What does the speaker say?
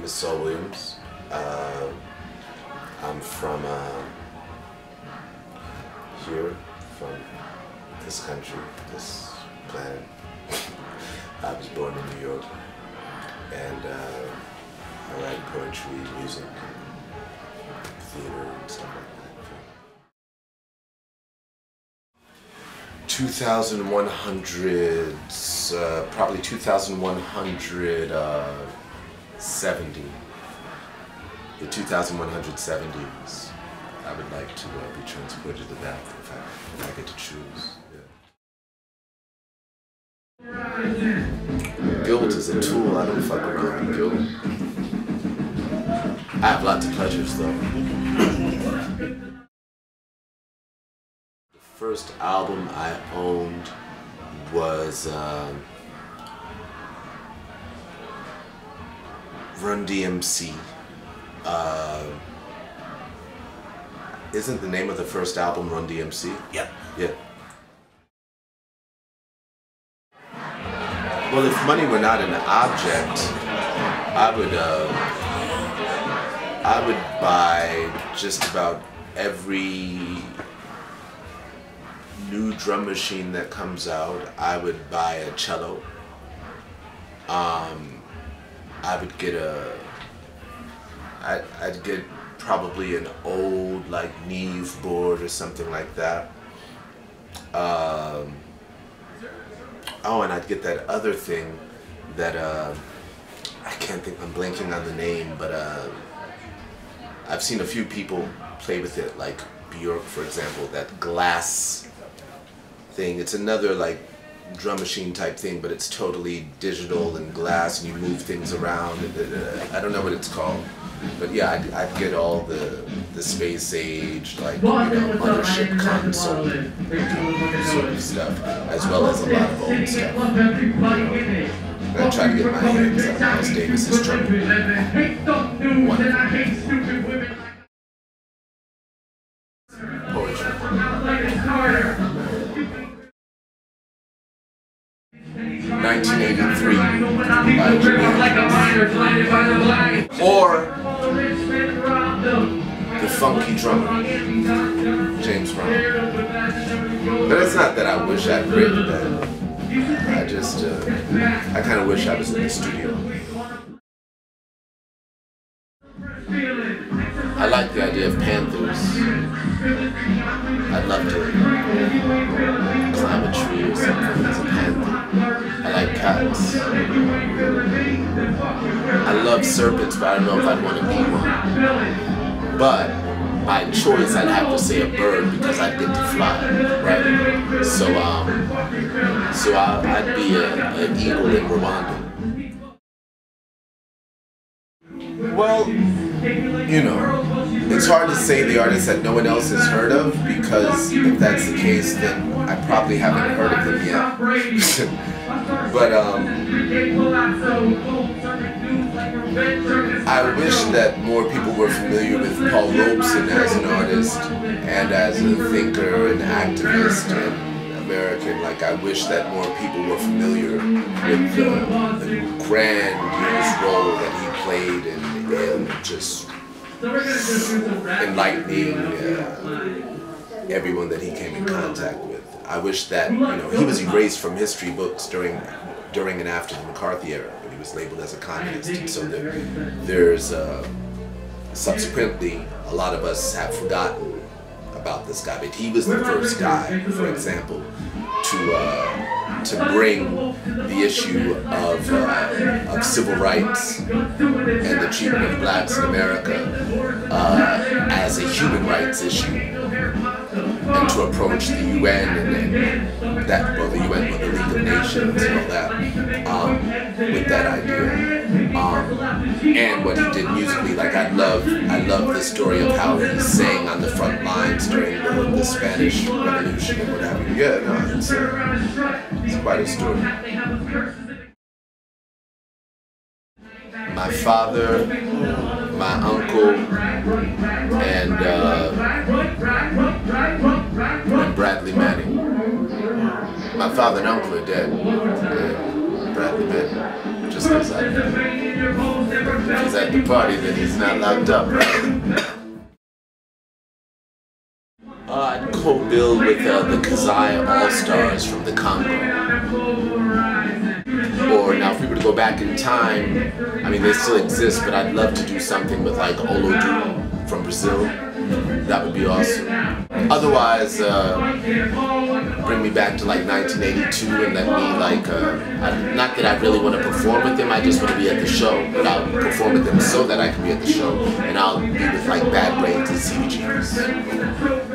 name is Saul Williams. Uh, I'm from uh, here, from this country, this planet. I was born in New York, and uh, I write poetry, music, theater, and stuff like that. 2,100, uh, probably 2,100 uh, 70, the 2170s, I would like to uh, be transported to that if I, if I get to choose. Yeah. Guilt is a tool. I don't fuck around with guilt. I have lots of pleasures though. the first album I owned was. Uh, Run DMC. Uh, isn't the name of the first album Run DMC? Yep. Yeah. Well, if money were not an object, I would uh, I would buy just about every new drum machine that comes out. I would buy a cello. Um, I would get a. I'd get probably an old like Neve board or something like that. Um, oh, and I'd get that other thing that uh, I can't think. I'm blanking on the name, but uh, I've seen a few people play with it, like Bjork, for example. That glass thing. It's another like drum machine type thing, but it's totally digital and glass, and you move things around. Uh, I don't know what it's called, but yeah, I'd, I'd get all the the space age, like you know, mothership console sort of stuff, as well as a lot of old stuff. I try to get my hands on Miles Davis's. Wonderful. 1983 by Jimi Or The Funky Drummer, James Brown. But it's not that I wish I'd written that. I just, uh, I kind of wish I was in the studio. I like the idea of panthers. I'd love to climb a tree or something as a panther. I like cats. I love serpents, but I don't know if I'd want to be one. But by choice, I'd have to say a bird because I get to fly, right? So, um, so I, I'd be a, an eagle in Rwanda. Well, you know, it's hard to say the artists that no one else has heard of because if that's the case, then I probably haven't heard of them yet. but um, I wish that more people were familiar with Paul Robeson as an artist and as a thinker and activist and American. Like I wish that more people were familiar with the, the grandiose role that he played in, in just enlightening uh, everyone that he came in contact with. I wish that you know he was erased from history books during during and after the McCarthy era when he was labeled as a communist, and so there, there's uh, subsequently a lot of us have forgotten about this guy, but he was the first guy, for example, to uh, to bring the issue of, uh, of civil rights and the treatment of blacks in America uh, as a human rights issue, and to approach the UN and, and that, well, the UN, well, the League of Nations and all that, um, with that idea. And what he did musically, like I love, I love the story of how he sang on the front lines during the, the Spanish Revolution and what you. Yeah, no, it's, it's quite a story. My father, my uncle, and, uh, and Bradley Manning. My father and uncle are dead. Uh, Bradley Manning just because he's at the party that he's not locked up, right? I'd co-bill with uh, the Kasai All-Stars from the Congo. Or now if we were to go back in time, I mean they still exist, but I'd love to do something with like Olodum from Brazil. That would be awesome. Otherwise, uh, bring me back to like 1982 and let me like, uh, I, not that I really want to perform with them, I just want to be at the show, but I'll perform with them so that I can be at the show, and I'll be with like Bad Brains and CBGBs.